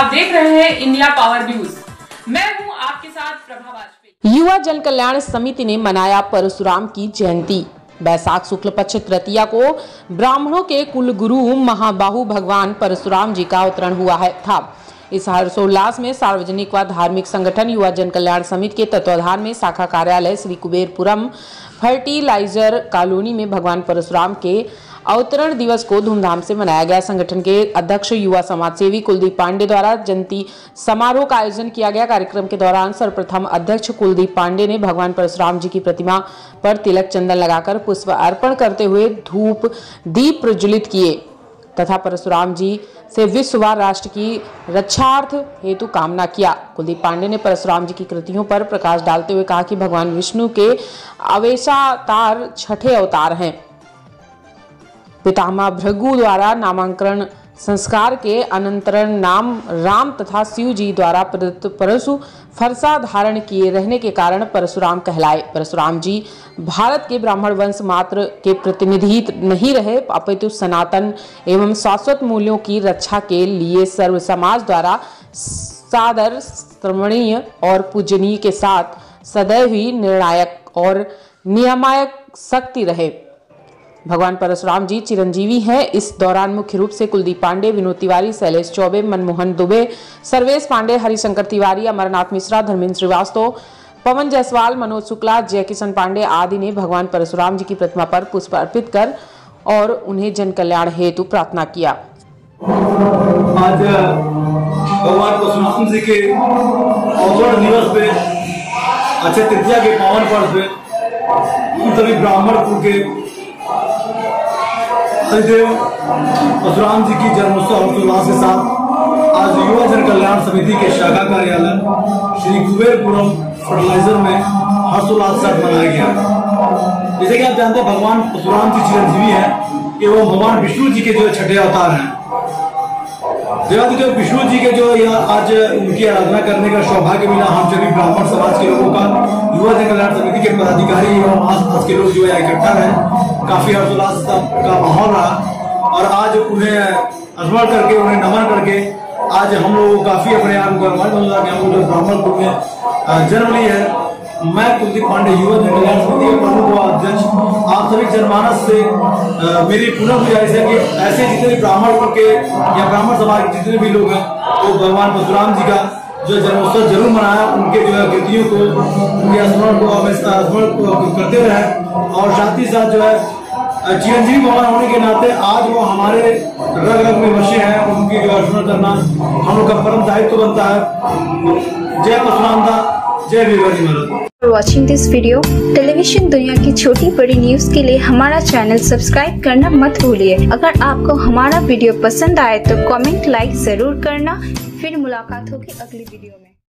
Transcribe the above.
आप देख रहे हैं इंडिया पावर न्यूज़। मैं हूँ आपके साथ प्रभा वाजपेयी। युवा जन कल्याण समिति ने मनाया परशुराम की जयंती। बैसाख शुक्ल पक्ष तृतीया को ब्राह्मणों के कुल गुरु महाबाहु भगवान परशुराम जी का उत्तरण हुआ है, था। इस हर्षोल्लास में सार्वजनिक व धार्मिक संगठन युवा जन कल्याण समिति के तत्वाधान में शाखा कार्यालय श्री कुबेरपुरम फर्टिलाइज़र कॉलोनी में भगवान परशुराम के अवतरण दिवस को धूमधाम से मनाया गया। संगठन के अध्यक्ष युवा समाज सेवी कुलदीप पांडे द्वारा जयंती समारोह का आयोजन किया गया। कार्यक्रम के दौरान सर्वप्रथम अध्यक्ष कुलदीप पांडे ने भगवान परशुराम जी की प्रतिमा पर तिलक चंदन लगाकर पुष्प अर्पण करते हुए धूप दीप प्रज्वलित किए। तथा परशुराम जी से विश्व व राष्ट्र की रक्षार्थ हेतु कामना किया। कुलदीप पांडे ने परशुराम जी की कृतियों पर प्रकाश डालते हुए कहा कि भगवान विष्णु के अवेशातार छठे अवतार हैं। पितामह भृगु द्वारा नामांकन संस्कार के अनंतरण नाम राम तथा शिव जी द्वारा परशु फरसा धारण किए रहने के कारण परशुराम कहलाए। परशुराम जी भारत के ब्राह्मण वंश मात्र के प्रतिनिधि नहीं रहे, अपितु सनातन एवं शाश्वत मूल्यों की रक्षा के लिए सर्व समाज द्वारा सादर श्रमणीय और पूजनीय के साथ सदैव ही निर्णायक और नियामक शक्ति रहे। भगवान परशुराम जी चिरंजीवी हैं। इस दौरान मुख्य रूप से कुलदीप पांडे, विनोद तिवारी, शैलेश चौबे, मनमोहन दुबे, सर्वेश पांडे, हरिशंकर तिवारी, अमरनाथ मिश्रा, धर्मेंद्र श्रीवास्तव, पवन जायसवाल, मनोज शुक्ला जय किशन पांडे आदि ने भगवान परशुराम जी की प्रतिमा पर पुष्प अर्पित कर और उन्हें जन कल्याण हेतु प्रार्थना किया। आज भगवान परशुराम जी के दिवस पे तृतीया के पावन पर्व पे सभी ब्राह्मण के हरिदेव परशुराम जी की जन्मोत्सव हर्षोल्लास के साथ आज युवा जन कल्याण समिति के शाखा कार्यालय श्री कुबेरपुरम फर्टिलाइज़र में हर्षोल्लास साथ मनाया गया। जैसे कि आप जानते हैं, भगवान परशुराम जी चिरंजीवी हैं, एवं भगवान विष्णु जी के जो छठे अवतार हैं। देवादी जो विष्णु जी के जो यह आज उनकी आराधना करने का सौभाग्य मिला, हम सभी ब्राह्मण समाज के लोगों का, युवा जन कल्याण समिति के पदाधिकारी एवं आस पास के लोग जो है इकट्ठा रहे काफ़ी हर्षोल्लास का माहौल रहा। और आज उन्हें स्मरण करके, उन्हें नमन करके, आज हम लोग काफ़ी अपने आप को हम जो ब्राह्मण कुल में जन्म ली है। मैं कुलदीप पांडे, युवा जन कल्याण समिति के प्रमुख अध्यक्ष, आप सभी जनमानस से मेरी पुनः गुजारिश है कि ऐसे जितने ब्राह्मण कुल के या ब्राह्मण समाज के जितने भी लोग हैं, वो तो भगवान परशुराम जी का जो जन्मोत्सव ज़रूर मनाया, उनके जो है कृतियों को, उनके स्मरण को हमेशा स्मरण करते रहे। और साथ ही साथ जो है चिरंजीवी भगवान होने के नाते आज वो हमारे रग रग में बसे हैं, उनकी जो करना हम लोग का परम दायित्व बनता है। जय परशुराम दा जय वीरवादी महाराज वॉचिंग दिस वीडियो टेलीविज़न दुनिया की छोटी बड़ी न्यूज़ के लिए हमारा चैनल सब्सक्राइब करना मत भूलिए। अगर आपको हमारा वीडियो पसंद आए तो कमेंट लाइक ज़रूर करना। फिर मुलाकात होगी अगली वीडियो में।